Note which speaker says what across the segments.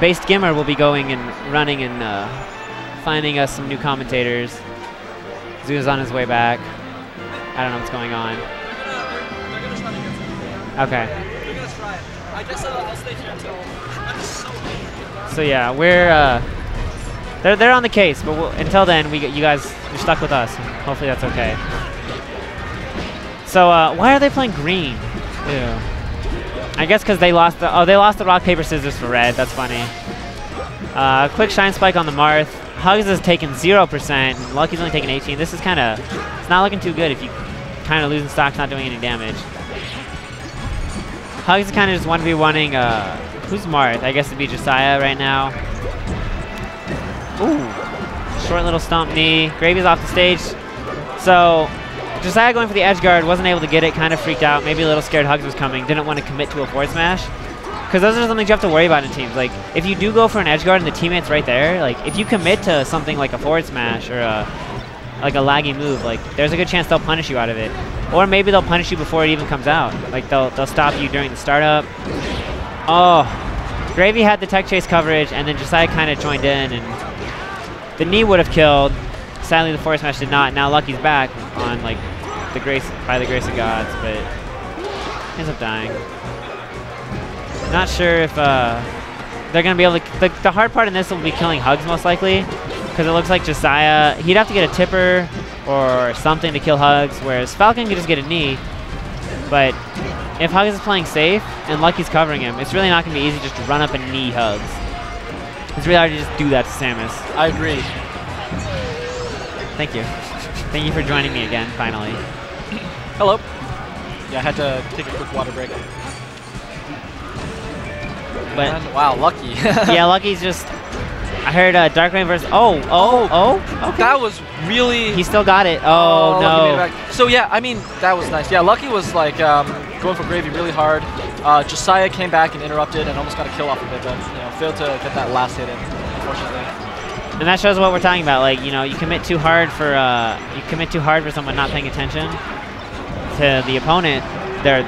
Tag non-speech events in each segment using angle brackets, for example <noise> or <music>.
Speaker 1: Based GimR will be going and running and uh, finding us some new commentators. Zuna's on his way back. I don't know what's going on. Okay.
Speaker 2: So
Speaker 1: So yeah, we're uh, they're they're on the case, but we'll, until then, we you guys you're stuck with us. Hopefully that's okay. So uh, why are they playing green? Ew. I guess because they lost the oh they lost the rock paper scissors for red. That's funny. Uh, quick shine spike on the Marth. Hugs taken zero percent. Lucky's only taking 18. This is kind of it's not looking too good if you kind of losing stock's not doing any damage. Hugs is kind of just one v oneing. Uh, who's Marth? I guess it'd be Jesiah right now. Ooh, short little stomp knee. Gravy's off the stage. So Jesiah going for the edge guard wasn't able to get it. Kind of freaked out. Maybe a little scared Hugs was coming. Didn't want to commit to a forward smash. Because those are something you have to worry about in teams. Like, if you do go for an edge guard and the teammate's right there, like, if you commit to something like a forward smash or a, like a laggy move, like, there's a good chance they'll punish you out of it. Or maybe they'll punish you before it even comes out. Like, they'll, they'll stop you during the startup. Oh, Gravy had the tech chase coverage, and then Jesiah kind of joined in, and the knee would have killed. Sadly, the forward smash did not. Now Lucky's back on, like, the grace, by the grace of gods, but ends up dying. Not sure if uh, they're to be able to... The, the hard part in this will be killing Hugs, most likely, because it looks like Jesiah... He'd have to get a tipper or something to kill Hugs, whereas Falcon could just get a knee. But if Hugs is playing safe and Lucky's covering him, it's really not to be easy just to run up and knee Hugs. It's really hard to just do that to Samus.
Speaker 2: I agree.
Speaker 1: Thank you. Thank you for joining me again, finally.
Speaker 2: Hello. Yeah, I had to take a quick water break.
Speaker 1: But
Speaker 2: And- wow, lucky. <laughs>
Speaker 1: yeah, Lucky's just... I heard uh, Darkrain versus... Oh, oh, oh, okay.
Speaker 2: That was really.
Speaker 1: He still got it. Oh,
Speaker 2: it
Speaker 1: no.
Speaker 2: So yeah, I mean that was nice. Yeah, Lucky was like um, going for gravy really hard. Uh, Jesiah came back and interrupted and almost got a kill off of it, but you know failed to get that last hit in, unfortunately.
Speaker 1: And that shows what we're talking about. Like, you know, you commit too hard for uh, you commit too hard for someone not paying attention to the opponent. Their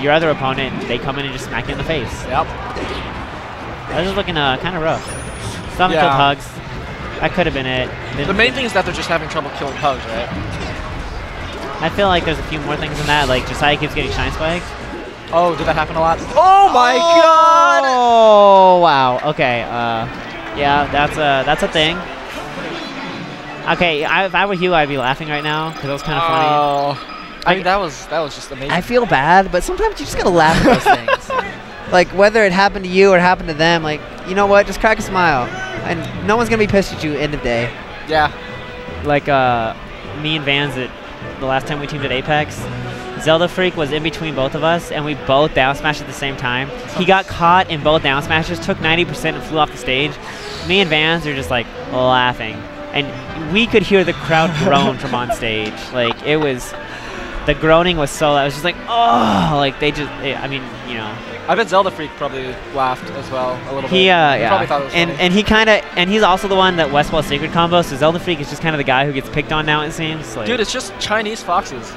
Speaker 1: your other opponent, they come in and just smack you in the face.
Speaker 2: Yep.
Speaker 1: That was looking uh, kind of rough. Still
Speaker 2: Yeah.
Speaker 1: killed Hugs. That could have been it. Didn't-
Speaker 2: The main thing is that they're just having trouble killing hugs, right?
Speaker 1: I feel like there's a few more things than that. Like Jesiah keeps getting shine spiked.
Speaker 2: Oh, did that happen a lot? Oh my god!
Speaker 1: Oh wow. Okay. Uh, yeah, that's a that's a thing. Okay, I, if I were you, I'd be laughing right now because that was kind of funny.
Speaker 2: Oh, I mean that was that was just amazing.
Speaker 3: I feel bad, but sometimes you just gotta laugh at those things. <laughs> Like whether it happened to you or happened to them, like you know what, just crack a smile, and no one's gonna be pissed at you end of day.
Speaker 2: yeah.
Speaker 1: Like uh, me and Vans at the last time we teamed at Apex. Zelda Freak was in between both of us, and we both down smashed at the same time. He got caught in both down smashes, took 90% and flew off the stage. Me and Vans are just like laughing, and we could hear the crowd <laughs> groan from on stage. Like it was, the groaning was so. loud. I was just like, oh, like they just. I mean, you know,
Speaker 2: I bet Zelda Freak probably laughed as well a little
Speaker 1: he
Speaker 2: bit.
Speaker 1: uh,
Speaker 2: He
Speaker 1: yeah,
Speaker 2: probably thought it was
Speaker 1: and
Speaker 2: funny.
Speaker 1: and he kind of and he's also the one that Westballz Sacred combo. So Zelda Freak is just kind of the guy who gets picked on now. It seems like
Speaker 2: Dude, it's just Chinese foxes.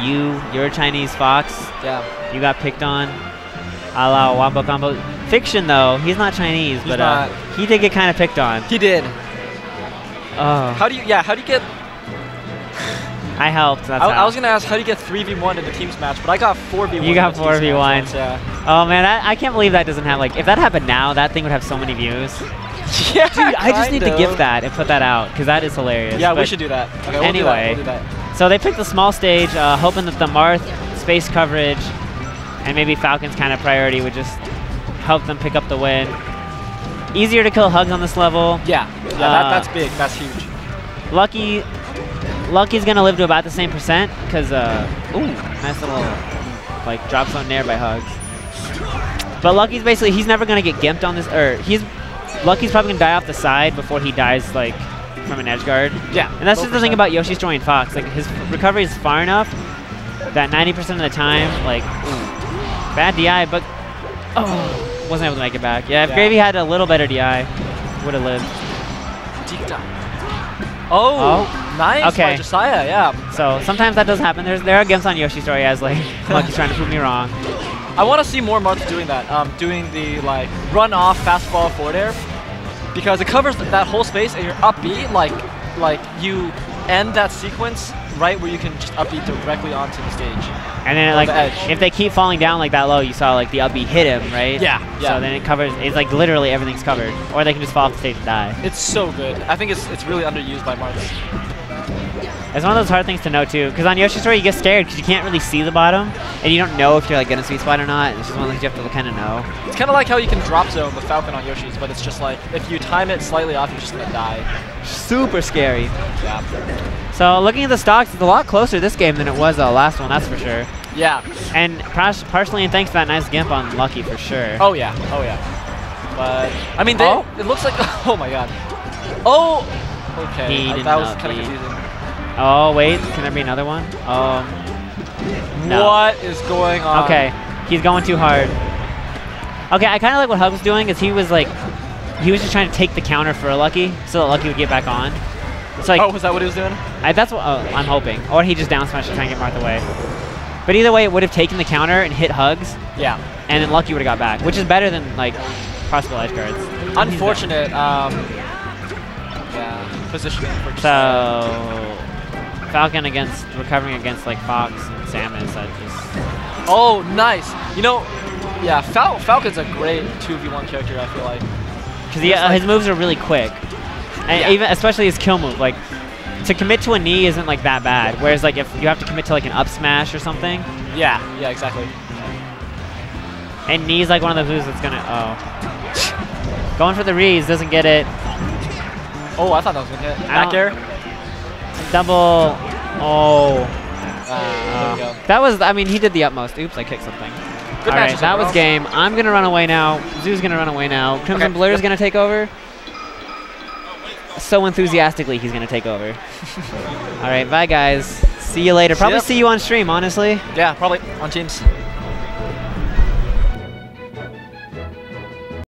Speaker 1: You, you're a Chinese fox.
Speaker 2: Yeah.
Speaker 1: You got picked on. A la Wombo Combo. Fiction though, he's not Chinese,
Speaker 2: He's
Speaker 1: but uh, he did get kind of picked on.
Speaker 2: He did.
Speaker 1: Oh,
Speaker 2: How do you? Yeah. How do you get?
Speaker 1: I helped. That's
Speaker 2: I, I was gonna ask how do you get three v one in the teams match, but I got four v one.
Speaker 1: You got 4v1.
Speaker 2: Yeah.
Speaker 1: Oh man, I, I can't believe that doesn't have like. If that happened now, that thing would have so many views. <laughs>
Speaker 2: yeah.
Speaker 1: Dude, I just need to
Speaker 2: kind
Speaker 1: gift that and put that out because that is hilarious.
Speaker 2: Yeah, we should do that. Okay, we'll
Speaker 1: Anyway.
Speaker 2: do that. We'll do that.
Speaker 1: So they picked the small stage, uh, hoping that the Marth space coverage and maybe Falcon's kind of priority would just help them pick up the win. Easier to kill Hugs on this level.
Speaker 2: Yeah. Yeah.
Speaker 1: Uh,
Speaker 2: that, that's big. That's huge.
Speaker 1: Lucky, Lucky's gonna live to about the same percent because uh, ooh, nice little like drop zone nair by Hugs. But Lucky's basically he's never gonna get gimped on this, or he's Lucky's probably gonna die off the side before he dies like from an edge guard.
Speaker 2: Yeah.
Speaker 1: And that's just the thing about Yoshi's Story and Fox. Like his recovery is far enough that 90% of the time, like, ooh, bad DI, but oh, wasn't able to make it back. Yeah, if
Speaker 2: Yeah.
Speaker 1: Gravy had a little better DI, would have lived.
Speaker 2: Oh,
Speaker 1: Oh.
Speaker 2: nice by
Speaker 1: Okay.
Speaker 2: Jesiah. Yeah.
Speaker 1: So sometimes that does happen. There's there are gimps on Yoshi's Story as like <laughs> Lucky's trying to prove me wrong.
Speaker 2: I want to see more Marth doing that, um, doing the like run off fast fall forward air, because it covers that whole space and you're upbeat like like you end that sequence right where you can just upbeat directly onto the stage.
Speaker 1: And then like
Speaker 2: the
Speaker 1: if they keep falling down like that low, you saw like the upbeat hit him, right?
Speaker 2: Yeah, yeah.
Speaker 1: So then it covers. It's like literally everything's covered, or they can just fall off the stage and die.
Speaker 2: It's so good. I think it's it's really underused by Marth.
Speaker 1: It's one of those hard things to know too, because on Yoshi's Story you get scared because you can't really see the bottom, and you don't know if you're like getting a sweet spot or not. It's just one of those you have to kind of know.
Speaker 2: It's kind of like how you can drop zone the Falcon on Yoshi's, but it's just like if you time it slightly off, you're just gonna die.
Speaker 1: Super scary.
Speaker 2: Yeah.
Speaker 1: So looking at the stocks, it's a lot closer this game than it was the last one, that's for sure.
Speaker 2: Yeah.
Speaker 1: And partially, and thanks to that nice gimp on Lucky for sure.
Speaker 2: Oh yeah. Oh yeah. But I mean, they,
Speaker 1: Oh.
Speaker 2: it looks like. <laughs> Oh my god. Oh. Okay.
Speaker 1: He
Speaker 2: I-
Speaker 1: did
Speaker 2: that was kind of confusing.
Speaker 1: Oh wait, can there be another one? Um. No.
Speaker 2: What is going on?
Speaker 1: Okay, he's going too hard. Okay, I kind of like what Hug was doing, is he was like, he was just trying to take the counter for Lucky, so that Lucky would get back on. It's like,
Speaker 2: oh, was that what he was doing?
Speaker 1: I, that's what oh, I'm hoping, or he just down smash to try and get Marth away. But either way, it would have taken the counter and hit Hugs,
Speaker 2: Yeah.
Speaker 1: and then Lucky would have got back, which is better than like possible edge guards.
Speaker 2: Unfortunate. Um. Yeah. Positioning for just.
Speaker 1: So Falcon against recovering against like Fox and Samus, that just
Speaker 2: Oh, nice. You know, yeah, Fal- Falcon's a great 2v1 character, I feel like.
Speaker 1: because yeah,
Speaker 2: like-
Speaker 1: his moves are really quick, and
Speaker 2: Yeah.
Speaker 1: even especially his kill move. Like to commit to a knee isn't like that bad. Whereas like if you have to commit to like an up smash or something,
Speaker 2: Yeah, yeah, exactly.
Speaker 1: and knee's like one of those moves that's gonna oh. Going for the Reese doesn't get it.
Speaker 2: Oh, I thought that was gonna hit. Back air.
Speaker 1: Double. Oh.
Speaker 2: Ah,
Speaker 1: Uh, that was. I mean, he did the utmost. Oops, I kicked something.
Speaker 2: Good
Speaker 1: All right, that was game. I'm gonna run away now. Zoo's gonna run away now. Crimson
Speaker 2: Okay,
Speaker 1: Blur's
Speaker 2: yep.
Speaker 1: gonna take over. So enthusiastically, he's gonna take over. <laughs> All right, bye guys. See you later. Probably
Speaker 2: ya.
Speaker 1: see you on stream, honestly.
Speaker 2: Yeah, probably on Teams.